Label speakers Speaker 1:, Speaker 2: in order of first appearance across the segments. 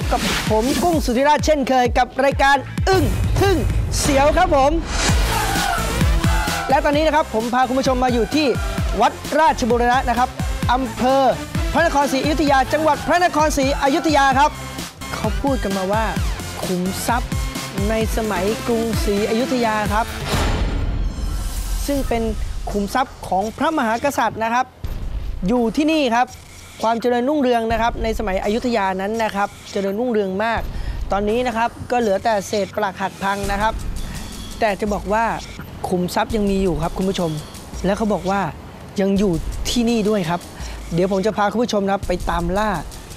Speaker 1: บกับผมกุ้งสุธิราชเช่นเคยกับรายการอึ้งทึ่งเสียวครับผม และตอนนี้นะครับผมพาคุณผู้ชมมาอยู่ที่วัดราชบุรณะนะครับอำเภอ พระนครศรีอยุธยา จังหวัดพระนครศรีอยุธยาครับ เขาพูดกันมาว่า ขุมทรัพย์ในสมัยกรุงศรีอยุธยาครับ ซึ่งเป็นขุมทรัพย์ของพระมหากษัตริย์นะครับ อยู่ที่นี่ครับ ความเจริญรุ่งเรืองนะครับในสมัยอยุธยานั้นนะครับเจริญรุ่งเรืองมาก ตอนนี้นะครับก็เหลือแต่เศษปลักหักพังนะครับ แต่จะบอกว่าขุมทรัพย์ยังมีอยู่ครับคุณผู้ชม และเขาบอกว่ายังอยู่ที่นี่ด้วยครับ เดี๋ยวผมจะพาคุณผู้ชมนะครับไปตามล่า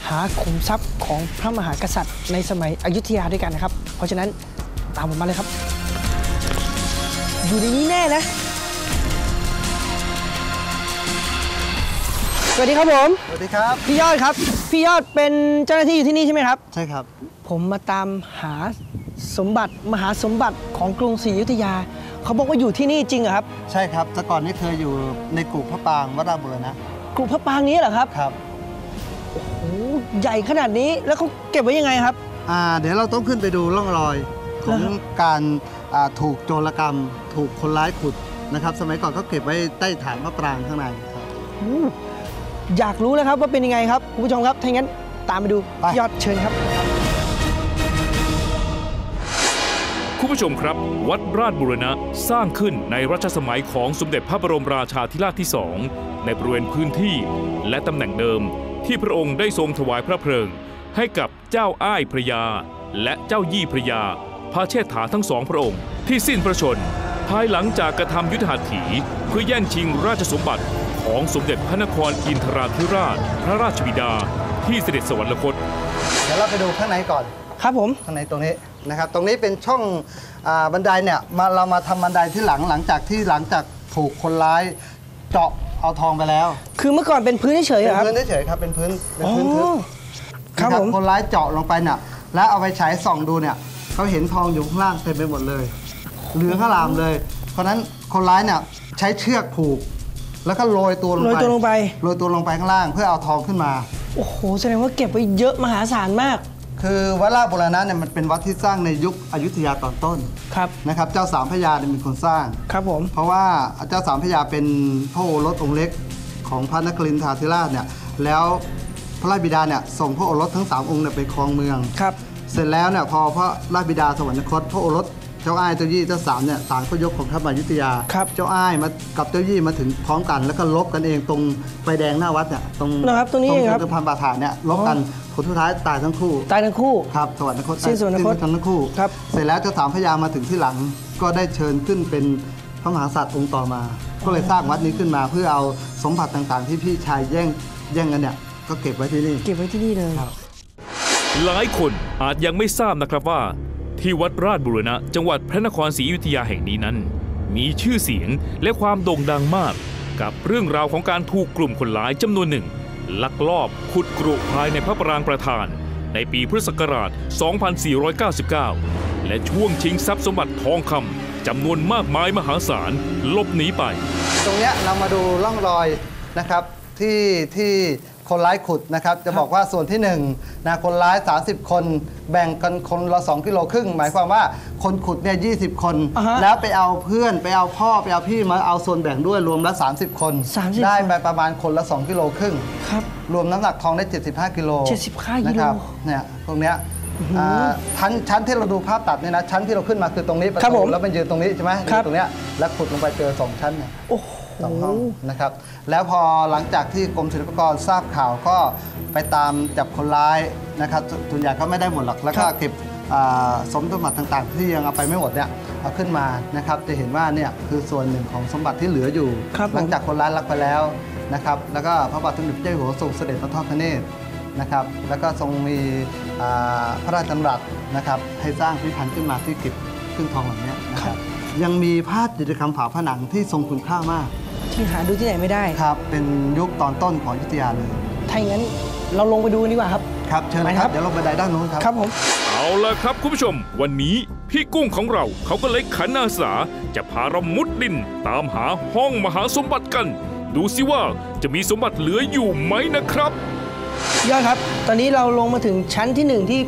Speaker 1: หาขุมทรัพย์ของพระมหากษัตริย์ ในสมัยอยุธยาด้วยกันนะครับ เพราะฉะนั้นตามผมมาเลยครับ อยู่ในนี้แน่นะ วัสดีครับผม
Speaker 2: สวัสดีครับ
Speaker 1: พี่ยอดครับ พี่ยอดเป็นเจ้าหน้าที่อยู่ที่นี่ใช่ไหมครับ
Speaker 2: ใช่ครับ
Speaker 1: ผมมาตามหาสมบัติมหาสมบัติของกรุงศรีอยุธยา เขาบอกว่าอยู่ที่นี่จริงเหรอครับ
Speaker 2: ใช่ครับ แต่ก่อนนี้เคยอยู่ในกลุ่มพระปรางวัดราชบุรณะ
Speaker 1: กรุพระปรางนี้เหรอครับ
Speaker 2: ครับ
Speaker 1: โอ้โห ใหญ่ขนาดนี้ แล้วเขาเก็บไว้ยังไงครับ
Speaker 2: อ่า เดี๋ยวเราต้องขึ้นไปดูร่องรอยของ
Speaker 1: เหรอครับ
Speaker 2: การอ่าถูกโจรกรรม ถูกคนร้ายขุดนะครับ สมัยก่อนเขาเก็บไว้ใต้ฐานพระปรางข้างในครับ
Speaker 1: โอ้อยากรู้แล้วครับว่าเป็นยังไงครับคุณผู้ชมครับถ้าอย่างนั้นตามไปดู
Speaker 2: ไป
Speaker 1: ยอดเชิญครับ
Speaker 3: คุณผู้ชมครับ วัดราชบุรณะสร้างขึ้นในรัชสมัยของสมเด็จพระบรมราชาธิราชที่สองในบริเวณพื้นที่และตำแหน่งเดิม ที่พระองค์ได้ทรงถวายพระเพลิง ให้กับเจ้าอ้ายพระยา และเจ้ายี่พระยา พระเชษฐาทั้งสองพระองค์ ที่สิ้นพระชนม์ภายหลังจากกระทำยุทธหัตถีเพื่อแย่งชิงราชสมบัติ ของสมเด็จพระนครอินทราธิราช พระราชบิดาที่เสด็จสวรรคต
Speaker 2: เดี๋ยวเราไปดูข้างในก่อน
Speaker 1: ครับผม
Speaker 2: ข้างในตรงนี้นะครับ ตรงนี้เป็นช่องอาบันไดเนี่ยมาเรามาทำบันไดที่หลังหลังจากที่หลังจากถูกคนร้ายเจาะเอาทองไปแล้ว
Speaker 1: คือเมื่อก่อนเป็นพื้นเฉยๆ
Speaker 2: เป็
Speaker 1: เหรอครับ
Speaker 2: นพื้นเฉยๆครับเป็นพื้นเป็น
Speaker 1: อ๋อ
Speaker 2: พื้นทึบ
Speaker 1: ครับ
Speaker 2: นะ
Speaker 1: ผม
Speaker 2: คนร้ายเจาะลงไปเนี่ยแล้วเอาไปฉายส่องดูเนี่ยเขาเห็นทองอยู่ข้างล่างเต็มไปหมดเลยเหลืองข้างลามเลย เพราะฉะนั้นคนร้ายเนี่ยใช้เชือกผูก แล้วก็โรยตัวลง
Speaker 1: โร
Speaker 2: ไป
Speaker 1: ยตัวลงไป
Speaker 2: โรยตัวลงไปข้างล่างเพื่อเอาทองขึ้นมา
Speaker 1: โอ้โห แสดงว่าเก็บไว้เยอะมหาศาลมาก
Speaker 2: คือวัดราชบุรณะเนี่ยมันเป็นวัดที่สร้างในยุคอยุธยาตอนต้น
Speaker 1: ครับ
Speaker 2: นะครับ เจ้าสามพระยาเนี่ยเป็นคนสร้าง
Speaker 1: ครับผม
Speaker 2: เพราะว่าเจ้าสามพระยาเป็นพระโอรสองค์เล็กของพระนครินทราธิราชเนี่ย แล้วพระราชบิดาเนี่ยส่งพระโอรสทั้งสามองค์เนี่ยไปครองเมือง
Speaker 1: ครับ
Speaker 2: เสร็จแล้วเนี่ยพอพระราชบิดาสวรรคตพระโอรส เจ้าอ้ายเจ้ายี่เจ้าสามเนี่ยศาลก็ยกของทัพมายุธยา
Speaker 1: ครับ
Speaker 2: เจ้าอ้ายมากับเจ้ายี่มาถึงพร้อมกัน แล้วก็ลบกันเองตรงไฟแดงหน้าวัดเนี่ยตรง
Speaker 1: เหรอครับตรงนี้เองครับ
Speaker 2: ตรงพันบาทาเนี่ยลบกันผลสุดท้ายตายทั้งคู่
Speaker 1: ตายทั้งคู่
Speaker 2: ครับสวรรคต
Speaker 1: สิ้นสวรรคต
Speaker 2: สิ้ทั้งคู่
Speaker 1: ครับ
Speaker 2: เสร็จแล้วเจ้าสามพระยามาถึงที่หลังก็ได้เชิญขึ้นเป็นพระมหากษัตริย์องค์ต่อมา ก็เลยสร้างวัดนี้ขึ้นมาเพื่อเอาสมบัติต่างๆ ที่พี่ชายแย่งแย่งกันเนี่ยก็เก็บไว้ที่นี่
Speaker 1: เก็บไว้ที่นี่เลย
Speaker 2: ครับ
Speaker 3: หลายคนอาจยังไม่ทราบนะครับว่า ที่วัดราชบุรณะจังหวัดพระนครศรีอยุธยาแห่งนี้นั้น มีชื่อเสียงและความโด่งดังมาก กับเรื่องราวของการถูกกลุ่มคนร้ายจำนวนหนึ่ง ลักลอบขุดกรุภายในพระปรางประธาน ในปีพุทธศักราช 2499 และช่วงชิงทรัพย์สมบัติทองคำจำนวนมากมายมหาศาลหลบหนีไป
Speaker 2: ตรงเนี้ยเรามาดูร่องรอยนะครับที่ที่ คนร้ายขุดนะครับ จะบอกว่าส่วนที่1นะคนร้าย 30 คน แบ่งกันคนละ 2 กิโลครึ่ง หมายความว่าคนขุดเนี่ย20คน
Speaker 1: อ่าฮะ
Speaker 2: แล้วไปเอาเพื่อนไปเอาพ่อไปเอาพี่มาเอาส่วนแบ่งด้วยรวมแล้ว30 คน
Speaker 1: 30
Speaker 2: ได้
Speaker 1: คน
Speaker 2: ไปประมาณคนละ 2 กิโลครึ่ง
Speaker 1: ครับ
Speaker 2: รวมน้ำหนักทองได้ 75 กิโล
Speaker 1: 75กิโล
Speaker 2: นะครับเนี่ยตรงเนี้ยอ่าชั้นชั้นที่เราดูภาพตัดเนี่ยนะชั้นที่เราขึ้นมาคือตรงนี้ประ
Speaker 1: ครับผ
Speaker 2: ตู
Speaker 1: ม
Speaker 2: แล้วมันยืนตรงนี้ใช่ไหม
Speaker 1: ครับ
Speaker 2: ยืนตรงเนี้ยแล้วขุดลงไปเจอสองชั้นเนี่ย
Speaker 1: โอ้โห
Speaker 2: สองห้องนะครับแล้วพอหลังจากที่กรมศิลปากรทราบข่าวก็ไปตามจับคนร้ายนะครับสส่วนใหญ่ก็ไม่ได้หมดหรอกแล้วก็
Speaker 1: ครับ
Speaker 2: เก็บอ่าสมบัติต่างๆ ที่ยังเอาไปไม่หมดเนี่ยเอาขึ้นมานะครับจะเห็นว่าเนี่ยคือส่วนหนึ่งของสมบัติที่เหลืออยู่
Speaker 1: ครับผม
Speaker 2: หลังจากคนร้ายลักไปแล้วนะครับแล้วก็พระบาทสมเด็จพระเจ้าอยู่หัวทรงเสด็จพระทอดพระเนตรนะครับแล้วก็ทรงมีอ่าพระราชดำรัสนะครับให้สร้างพิพิธภัณฑ์ขึ้นมาที่เก็บเครื่องทองเหล่านี้นะครับยังมีภาพจิตรกรรมฝาผนังที่ทรงคุณค่ามาก
Speaker 1: ที่หาดูที่ไหนไม่ได้
Speaker 2: ครับ เป็นยุคตอนต้นของอยุธยาเลย
Speaker 1: ถ้าอย่างนั้นเราลงไปดูกันดีกว่าครับ
Speaker 2: ครับ เชิญเลยค
Speaker 1: ไปครั
Speaker 2: รับบเดี๋ยวลงบันไดด้านโน้นครับ
Speaker 1: ครับผม
Speaker 3: เอาละครับคุณผู้ชม วันนี้พี่กุ้งของเราเขาก็เลยขันอาสา จะพาเรามุดดิน ตามหาห้องมหาสมบัติกัน ดูสิว่าจะมีสมบัติเหลืออยู่ไหมนะครับ
Speaker 1: ยอดครับ ตอนนี้เราลงมาถึงชั้นที่หนึ่งที่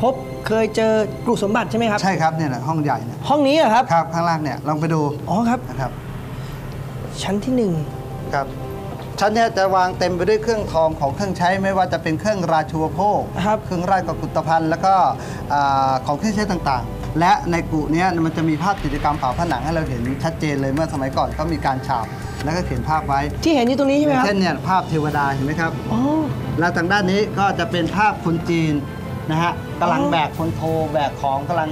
Speaker 1: พบเคยเจอกรุสมบัติใช่ไหมครับ
Speaker 2: ใช่ครับเนี่ยแหละห้องใหญ่เนี่ย
Speaker 1: ห้องนี้เหรอครับ
Speaker 2: ครับข้างล่างเนี่ยลองไปดู
Speaker 1: อ๋อครับ
Speaker 2: นะครับ
Speaker 1: ชั้นที่หนึ่ง
Speaker 2: ครับชั้นเนี้จะวางเต็มไปด้วยเครื่องทองของเครื่องใช้ไม่ว่าจะเป็นเครื่องราชูปโภค
Speaker 1: ครับ
Speaker 2: เครื่องราชกุฏภัณฑ์แล้วก็อ่าของเครื่องใช้ต่างๆ และในกุเนี้ยมันจะมีภาพกิจกรรมฝาผนังให้เราเห็นชัดเจนเลยเมื่อสมัยก่อนก็มีการฉาบแล้วก็เขียนภาพไว้
Speaker 1: ที่เห็นอยู่ตรงนี้ใช่ไหมครับ
Speaker 2: เช่นเนี่ยภาพเทวดาเห็นไหมครับ
Speaker 1: อ๋อ
Speaker 2: แล้วทางด้านนี้ก็จะเป็นภาพคนจีนนะฮะกำลัง
Speaker 1: อ๋อ
Speaker 2: แบกคนโทแบกของกำลัง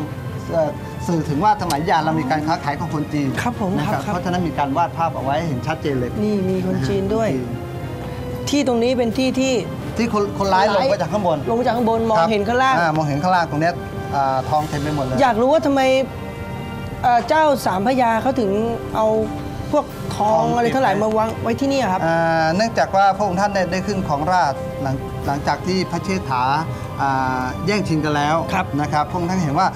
Speaker 2: เอ่อ สื่อถึงว่าสมัยยานเรามีการค้าขายของคนจีน
Speaker 1: ครับผม
Speaker 2: นะครับ
Speaker 1: ครับ
Speaker 2: เพราะฉะนั้นมีการวาดภาพเอาไว้ให้เห็นชัดเจนเลย
Speaker 1: นี่มีคนจีนด้วย
Speaker 2: คนจีน
Speaker 1: ที่ตรงนี้เป็นที่ที่
Speaker 2: ที่คนคนร้าย
Speaker 1: คน
Speaker 2: ล
Speaker 1: ร้าย
Speaker 2: งมาจากข้างบน
Speaker 1: ลงมาจากข้างบนมอง
Speaker 2: ครับ
Speaker 1: เห็นข้างล่าง
Speaker 2: อ่มองเห็นข้างล่างตรงเนี้ยอ่าทองเต็มไปหมดเลย
Speaker 1: อยากรู้ว่าทำไมเอ่อเจ้าสามพระยาเขาถึงเอาพวกทองอะไรเท่าไหร่มาวางไว้ที่นี่ครับ
Speaker 2: อ่าเนื่องจากว่าพระองค์ท่านได้ได้ขึ้นของราชย์หลังหลังจากที่พระเชษฐาอ่าแย่งชิงกันแล้ว
Speaker 1: ครับ
Speaker 2: นะครับพระองค์ท่านเห็นว่า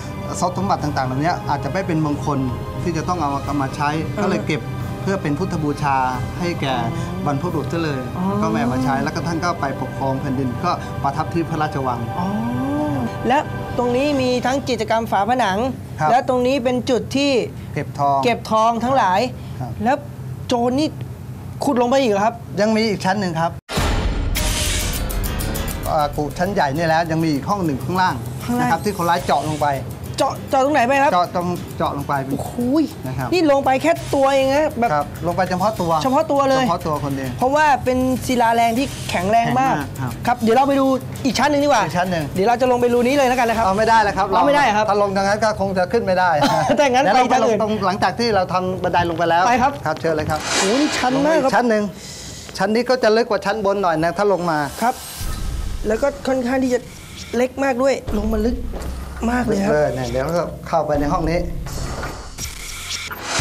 Speaker 2: ทรัพย์สมบัติต่างๆเหล่านี้อาจจะไม่เป็นมงคลที่จะต้องเอาเอามาใช้ ก็เลยเก็บเพื่อเป็นพุทธบูชาให้แก่บรรพบุรุษซะเลย
Speaker 1: อ๋อ
Speaker 2: ก็ไม่เอามาใช้แล้วก็ท่านก็ไปปกครองแผ่นดินก็ประทับที่พระราชวัง
Speaker 1: อ๋อและตรงนี้มีทั้งกิจกรรมฝาผนัง
Speaker 2: ครับ
Speaker 1: และตรงนี้เป็นจุดที่
Speaker 2: เก็บทอง
Speaker 1: เก็บทองทั้งหลาย
Speaker 2: ครับ
Speaker 1: แล้วโจรนี่ขุดลงไปอีกเหรอครับ
Speaker 2: ยังมีอีกชั้นหนึ่งครับอ่ากุชั้นใหญ่เนี่ยแล้วยังมีอีกห้องหนึ่งข้างล่าง
Speaker 1: ข้างล่าง
Speaker 2: นะครับที่คนร้ายเจาะลงไป
Speaker 1: เจาะเจาะตรงไหนไปครับ
Speaker 2: เจาะตรงเจาะลงไปเป็น
Speaker 1: โอ้โหย
Speaker 2: นะครับ
Speaker 1: นี่ลงไปแค่ตัวเองนะแบบ
Speaker 2: ครับลงไปเฉพาะตัว
Speaker 1: เฉพาะตัวเลย
Speaker 2: เฉพาะตัวคนเดียว
Speaker 1: เพราะว่าเป็นศิลาแรงที่แข็งแรงมาก
Speaker 2: แข็งมากครับ
Speaker 1: ครับเดี๋ยวเราไปดูอีกชั้นหนึ่งดีกว่า
Speaker 2: อีกชั้นหนึ่ง
Speaker 1: เดี๋ยวเราจะลงไปรูนี้เลยแล้วกันนะครับ
Speaker 2: เอาไม่ได้แล้วครับ
Speaker 1: เอาไม่ได้ครับ
Speaker 2: ถ้าลงทางนั้นก็คงจะขึ้นไม่ได้
Speaker 1: แต่งั้น
Speaker 2: เดี๋ยวเรา
Speaker 1: ไป
Speaker 2: ไป
Speaker 1: ทาง
Speaker 2: ลง
Speaker 1: อื่น
Speaker 2: ตรงหลังจากที่เราทำบันไดลงไปแล้ว
Speaker 1: ไปครับ
Speaker 2: ครับเชิญเลยครับ
Speaker 1: โอ้โหนี่ชัน
Speaker 2: ลง
Speaker 1: มาก
Speaker 2: อี
Speaker 1: ครับ
Speaker 2: ชั้นหนึ่งชั้นนี้ก็จะลึกกว่าชั้นบนหน่อยนะถ้าลงมา
Speaker 1: ครับ แล้วก็ค่อนข้างที่จะเล็กมากด้วยลงมาลึก มากเลยครับ
Speaker 2: เออเนี่ยเดี๋ยวก็เข้าไปในห้องนี้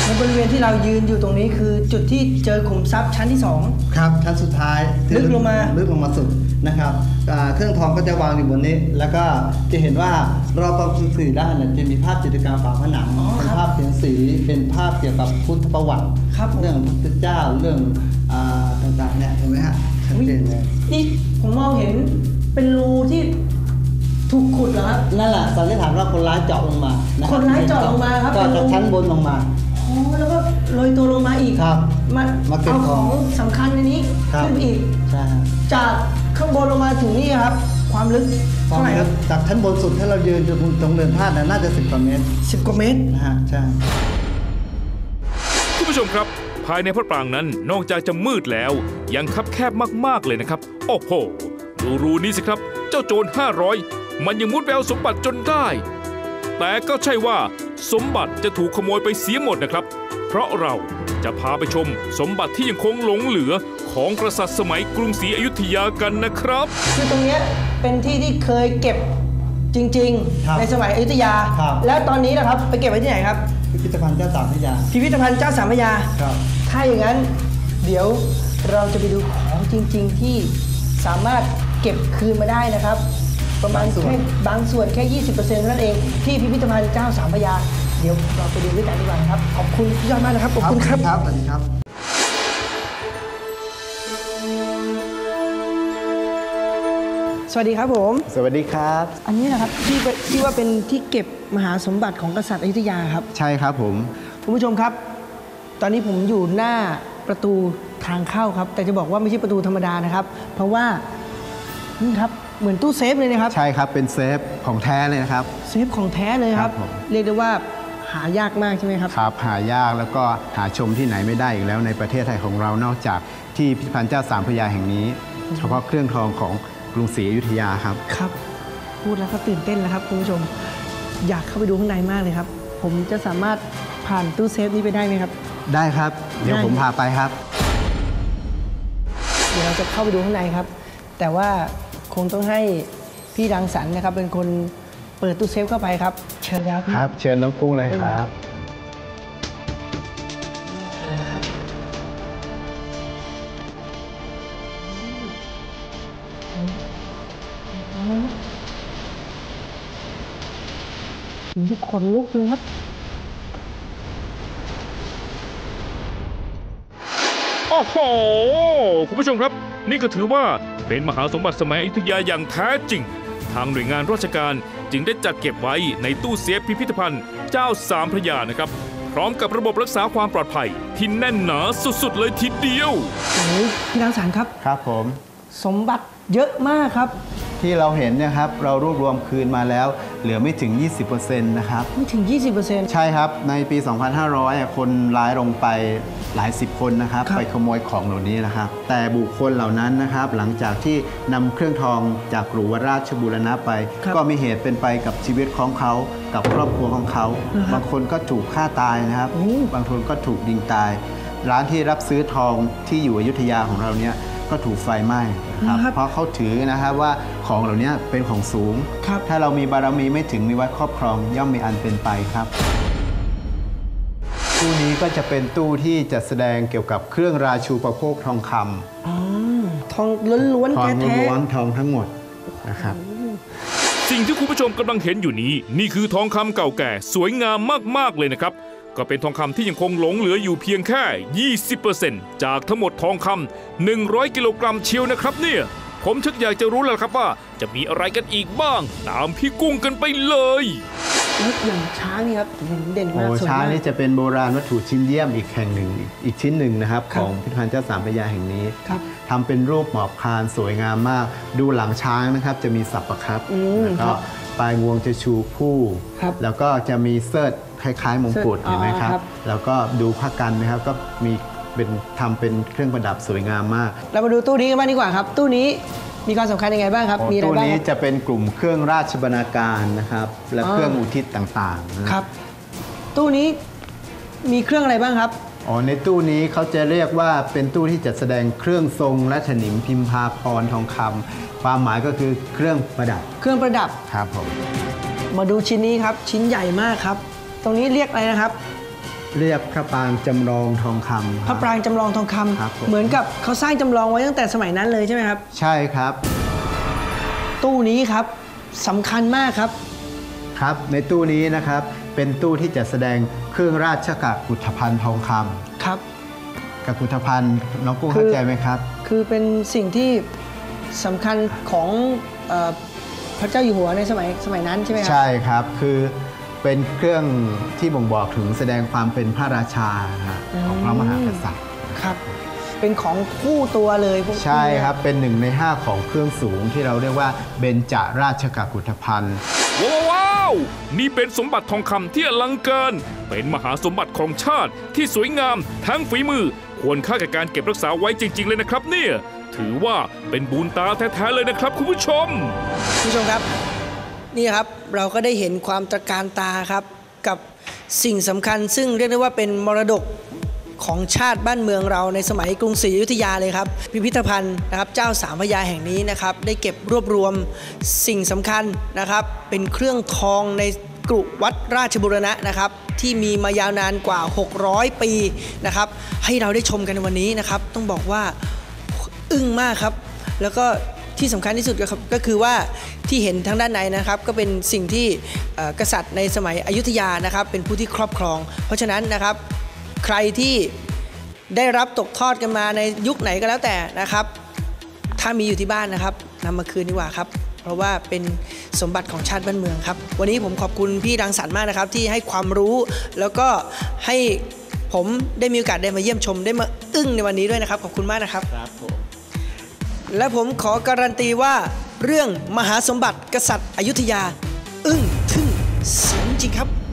Speaker 1: ในบริเวณที่เรายืนอยู่ตรงนี้คือจุดที่เจอขุมทรัพย์ชั้นที่สอง
Speaker 2: ครับ ชั้นสุดท้ายที่
Speaker 1: ลึกลงมา
Speaker 2: ลึกลงมาสุดนะครับอ่าเครื่องทองก็จะวางอยู่บนนี้ แล้วก็จะเห็นว่ารอบประตูสี่ด้านเนี่ยจะมีภาพจิตรกรรมฝาผนังเป็นภาพเขียนสีเป็นภาพเกี่ยวกับพุทธประวัติ
Speaker 1: ครับผม
Speaker 2: เรื่องพระพุทธเจ้าเรื่องอาต่างๆเนี่ยเห็นไหมฮะชัดเจนเลย
Speaker 1: นี่ผมมองเห็น นั่
Speaker 2: นแหละสันนิษฐานว่าคนร้ายเจาะลงมาะบ
Speaker 1: คนร้ายเจาะลงมาครับ
Speaker 2: เจาะจากชั้นบนลงมา
Speaker 1: อ๋อแล้วก็โรยตัวลงมาอีก
Speaker 2: ครับ
Speaker 1: มา
Speaker 2: มาเก็บ
Speaker 1: เอา
Speaker 2: ข
Speaker 1: ข
Speaker 2: อ
Speaker 1: องงสำคัญในนี้
Speaker 2: ครับ
Speaker 1: ขึ้นไปอีก
Speaker 2: ใช่ฮะ
Speaker 1: จากข้างบนลงมาถึงนี่ครับ ความลึก
Speaker 2: ควา
Speaker 1: เท่ามไหร่ค
Speaker 2: ลึ
Speaker 1: รับ
Speaker 2: กจากชั้นบนสุดที่เรายืนอยู่ตรงเดินพลาดน่ะน่าจะสิบกว่าเมตร
Speaker 1: สิบกว่าเมตร
Speaker 2: นะฮะใช่
Speaker 3: คุณผู้ชมครับ ภายในพระปรางนั้นนอกจากจะมืดแล้ว ยังคับแคบมากๆเลยนะครับ โอ้โห ดูรูนี้สิครับ เจ้าโจร500 มันยังมุดแววสมบัติจนได้ แต่ก็ใช่ว่าสมบัติจะถูกขโมยไปเสียหมดนะครับ เพราะเราจะพาไปชมสมบัติที่ยังคงหลงเหลือของกษัตริย์สมัยกรุงศรีอยุธยากันนะครับ
Speaker 1: คือตรงเนี้ยเป็นที่ที่เคยเก็บจริง
Speaker 2: ครับ
Speaker 1: ๆในสมัยอยุธยา
Speaker 2: ครับ
Speaker 1: แล้วตอนนี้นะครับไปเก็บไว้ที่ไหนครับ
Speaker 2: พิพิธภัณฑ์เจ้าตากพระยา
Speaker 1: พิพิธภัณฑ์เจ้าสามพระยา
Speaker 2: ครับ
Speaker 1: ถ้าอย่างนั้น เดี๋ยวเราจะไปดูของจริง ๆ ที่สามารถเก็บคืนมาได้นะครับ ประมาณ
Speaker 2: บางส่วน
Speaker 1: แค่บางส่วนแค่ 20%เท่านั้นเองที่พิพิธภัณฑ์เจ้าสามพระยา เดี๋ยวเราไปดูด้วยกันดีกว่านะครับ ขอบคุณพี่ยอดมากนะครับ ขอบคุณครับ
Speaker 2: ครับสวัสดีครับ
Speaker 1: สวัสดีครับผม
Speaker 4: สวัสดีครับ
Speaker 1: อันนี้นะครับที่เป็นที่ว่าเป็นที่เก็บมหาสมบัติของกษัตริย์อยุธยาครับ
Speaker 4: ใช่ครับผม
Speaker 1: คุณผู้ชมครับ ตอนนี้ผมอยู่หน้าประตูทางเข้าครับ แต่จะบอกว่าไม่ใช่ประตูธรรมดานะครับ เพราะว่านี่ครับ เหมือนตู้เซฟเลยนะครับ
Speaker 4: ใช่ครับเป็นเซฟของแท้เลยนะครับ
Speaker 1: เซฟของแท้เลยครับ
Speaker 4: ครับผม
Speaker 1: เรียกได้ว่าหายากมากใช่ไหมครับ
Speaker 4: ครับหายากแล้วก็หาชมที่ไหนไม่ได้อีกแล้วในประเทศไทยของเรานอกจากที่พิพิธภัณฑ์เจ้าสามพระยาแห่งนี้ เฉพาะเครื่องทองของกรุงศรีอยุธยาครับ
Speaker 1: ครับ พูดแล้วก็ตื่นเต้นแล้วครับคุณผู้ชม อยากเข้าไปดูข้างในมากเลยครับ ผมจะสามารถผ่านตู้เซฟนี้ไปได้ไหมครับ
Speaker 4: ได้ครับ เดี๋ยว
Speaker 1: ได้
Speaker 4: ผมพาไปครับ
Speaker 1: เดี๋ยวเราจะเข้าไปดูข้างในครับ แต่ว่า คงต้องให้พี่รังสรรค์นะครับ เป็นคนเปิดตู้เซฟเข้าไปครับ เชิญครับ
Speaker 4: ครับ เชิญน้องกุ้งเลยครับ
Speaker 1: ทุกคนลุกเลยครับ
Speaker 3: โอ้โห คุณผู้ชมครับ นี่ก็ถือว่าเป็นมหาสมบัติสมัยอยุธยาอย่างแท้จริง ทางหน่วยงานราชการจึงได้จัดเก็บไว้ในตู้เซฟพิพิธภัณฑ์ เจ้าสามพระยานะครับ พร้อมกับระบบรักษาความปลอดภัย ที่แน่นหนาสุดๆเลยทีเดียว
Speaker 1: โอ้ยพี่รังสรรค์ครับ
Speaker 4: ครับผม
Speaker 1: สมบัติเยอะมากครับ
Speaker 4: ที่เราเห็นเนะครับเรารวบรวมคืนมาแล้ว เหลือไม่ถึง 20%นะครับ
Speaker 1: ไม่ถึง 20%
Speaker 4: ใช่ครับ ในปี 2500อะคนร้ายลงไปหลายสิบคนนะครับ
Speaker 1: ครับ
Speaker 4: ไปขโมยของเหล่านี้นะครับ แต่บุคคลเหล่านั้นนะครับ หลังจากที่นำเครื่องทองจากหลวงราชบุรณะไป
Speaker 1: ครับ
Speaker 4: ก็มีเหตุเป็นไปกับชีวิตของเขา กับครอบครัวของเขา
Speaker 1: เหรอครับ
Speaker 4: บางคนก็ถูกฆ่าตายนะครับ
Speaker 1: โอ้
Speaker 4: บางคนก็ถูกยิงตาย ร้านที่รับซื้อทองที่อยู่อยุธยาของเราเนี่ยก็ถูกไฟไหม้นะครับ
Speaker 1: ครับ
Speaker 4: เพราะเขาถือนะครับว่า ของเหล่านี้เป็นของสูง
Speaker 1: ครับ
Speaker 4: ถ้าเรามีบารมีไม่ถึงมีไว้ครอบครองย่อมมีอันเป็นไปครับตู้นี้ก็จะเป็นตู้ที่จัดแสดงเกี่ยวกับเครื่องราชูปโภคทองค
Speaker 1: อ๋อทองล้วนำๆ
Speaker 4: ทอง
Speaker 1: แท้
Speaker 4: ล้วนๆทองทั้งหมดนะครับ
Speaker 3: สิ่งที่คุณผู้ชมกำลังเห็นอยู่นี้ นี่คือทองคำเก่าแก่ สวยงามมากๆเลยนะครับ ก็เป็นทองคำที่ยังคงหลงเหลืออยู่เพียงแค่ 20%จากทั้งหมดทองคำ100 กิโลกรัมเชียวนะครับเนี่ย ผมชักอยากจะรู้แล้วครับว่า จะมีอะไรกันอีกบ้าง ตามพี่กุ้งกันไปเลย
Speaker 1: ๆแล้วอย่างช้างนี่ครับเห็นเด่น
Speaker 4: โอ้
Speaker 1: มากสวย
Speaker 4: ช้าง
Speaker 1: มาก
Speaker 4: นี่จะเป็นโบราณวัตถุชิ้นเยี่ยมอีกแห่งหนึ่ง อีกชิ้นหนึ่งนะครับ
Speaker 1: ครั
Speaker 4: ข
Speaker 1: บ
Speaker 4: องพิพิธภัณฑ์เจ้าสามพระยาแห่งนี้
Speaker 1: ครับ
Speaker 4: ทำเป็นรูปหมอบคานสวยงามมาก ดูหลังช้างนะครับ จะมีสับประครับ
Speaker 1: อืม
Speaker 4: แล้ว
Speaker 1: ครั
Speaker 4: ก็
Speaker 1: บ
Speaker 4: ปลายงวงจะชูคู่
Speaker 1: ครับ
Speaker 4: แล้วก็จะมีเสิร์ชคล้ายๆมงกุฎ
Speaker 1: เสิร์ช
Speaker 4: เห็นไหมครับ
Speaker 1: อ๋อครับ
Speaker 4: แล้วก็ดูผ้ากันนะครับก็มี เป็นทำเป็นเครื่องประดับสวยงามมาก
Speaker 1: เรามาดูตู้นี้กันบ้างดีกว่าครับ ตู้นี้มีความสำคัญยังไงบ้างครับ มีอะไร
Speaker 4: ตัว
Speaker 1: บ้าง
Speaker 4: นี้
Speaker 1: ครับ
Speaker 4: จะเป็นกลุ่มเครื่องราชบรรณาการนะครับ และ
Speaker 1: อ๋อ
Speaker 4: เครื่องอุทิศต่างๆนะ
Speaker 1: ครับ ตู้นี้มีเครื่องอะไรบ้างครับ
Speaker 4: อ๋อในตู้นี้เขาจะเรียกว่าเป็นตู้ที่จัดแสดงเครื่องทรงและฉนิมพิมพาพรทองคำความหมายก็คือเครื่องประดับ
Speaker 1: เครื่องประดับ
Speaker 4: ครับผม
Speaker 1: มาดูชิ้นนี้ครับ ชิ้นใหญ่มากครับ ตรงนี้เรียกอะไรนะครับ
Speaker 4: เรียกพระปรางจำลองทองคำ
Speaker 1: พระปรางจำลองทองคำ
Speaker 4: ครับผม
Speaker 1: เหมือนกับเขาสร้างจำลองไว้ตั้งแต่สมัยนั้นเลยใช่ไหมครับ
Speaker 4: ใช่ครับ
Speaker 1: ตู้นี้ครับสำคัญมากครับ
Speaker 4: ครับ ในตู้นี้นะครับ เป็นตู้ที่จัดแสดงเครื่องราชกกุฏภัณฑ์ทองค
Speaker 1: ครับำ
Speaker 4: กกุฏภัณฑ์น้องกุ้ง
Speaker 1: คือ
Speaker 4: เข้าใจไหมครับ
Speaker 1: คือเป็นสิ่งที่สำคัญของเออพระเจ้าอยู่หัวในสมัยสมัยนั้นใช่ไหมครั
Speaker 4: ใช่ครับ คือ เป็นเครื่องที่บ่งบอกถึงแสดงความเป็นพระราชานะฮะของพระมหากษัตริย์
Speaker 1: ครับ เป็นของคู่ตัวเลยพวก
Speaker 4: ใช่ครับเป็นหนึ่งใน 5 ของเครื่องสูงที่เราเรียกว่าเบญจราชกกุฏภัณฑ์
Speaker 3: ว้าวว้าว นี่เป็นสมบัติทองคำที่อลังการ เป็นมหาสมบัติของชาติที่สวยงามทั้งฝีมือ ควรค่าแก่การเก็บรักษาไว้จริง ๆ เลยนะครับเนี่ย ถือว่าเป็นบุญตาแท้ ๆ เลยนะครับคุณผู้ชม
Speaker 1: คุณผู้ชมครับ นี่ครับเราก็ได้เห็นความตระการตาครับกับสิ่งสำคัญ ซึ่งเรียกได้ว่าเป็นมรดกของชาติบ้านเมืองเราในสมัยกรุงศรีอยุธยาเลยครับ พิพิธภัณฑ์นะครับเจ้าสามพระยาแห่งนี้นะครับ ได้เก็บรวบรวมสิ่งสำคัญนะครับ เป็นเครื่องทองในกรุวัดราชบุรณะนะครับ ที่มีมายาวนานกว่า 600 ปีนะครับ ให้เราได้ชมกันในวันนี้นะครับ ต้องบอกว่าอึ้งมากครับ แล้วก็ ที่สำคัญที่สุดก็คือว่าที่เห็นทางด้านในนะครับ ก็เป็นสิ่งที่กษัตริย์ในสมัยอยุธยานะครับ เป็นผู้ที่ครอบครอง เพราะฉะนั้นนะครับ ใครที่ได้รับตกทอดกันมาในยุคไหนก็แล้วแต่นะครับ ถ้ามีอยู่ที่บ้านนะครับนำมาคืนดีกว่าครับ เพราะว่าเป็นสมบัติของชาติบ้านเมืองครับ วันนี้ผมขอบคุณพี่รังสรรค์มากนะครับ ที่ให้ความรู้แล้วก็ให้ผมได้มีโอกาสได้มาเยี่ยมชมได้มาอึ้งในวันนี้ด้วยนะครับ ขอบคุณมากนะครับ และผมขอการันตีว่า เรื่องมหาสมบัติกษัตริย์อยุธยา อึ้งทึ่งสูงจริงครับ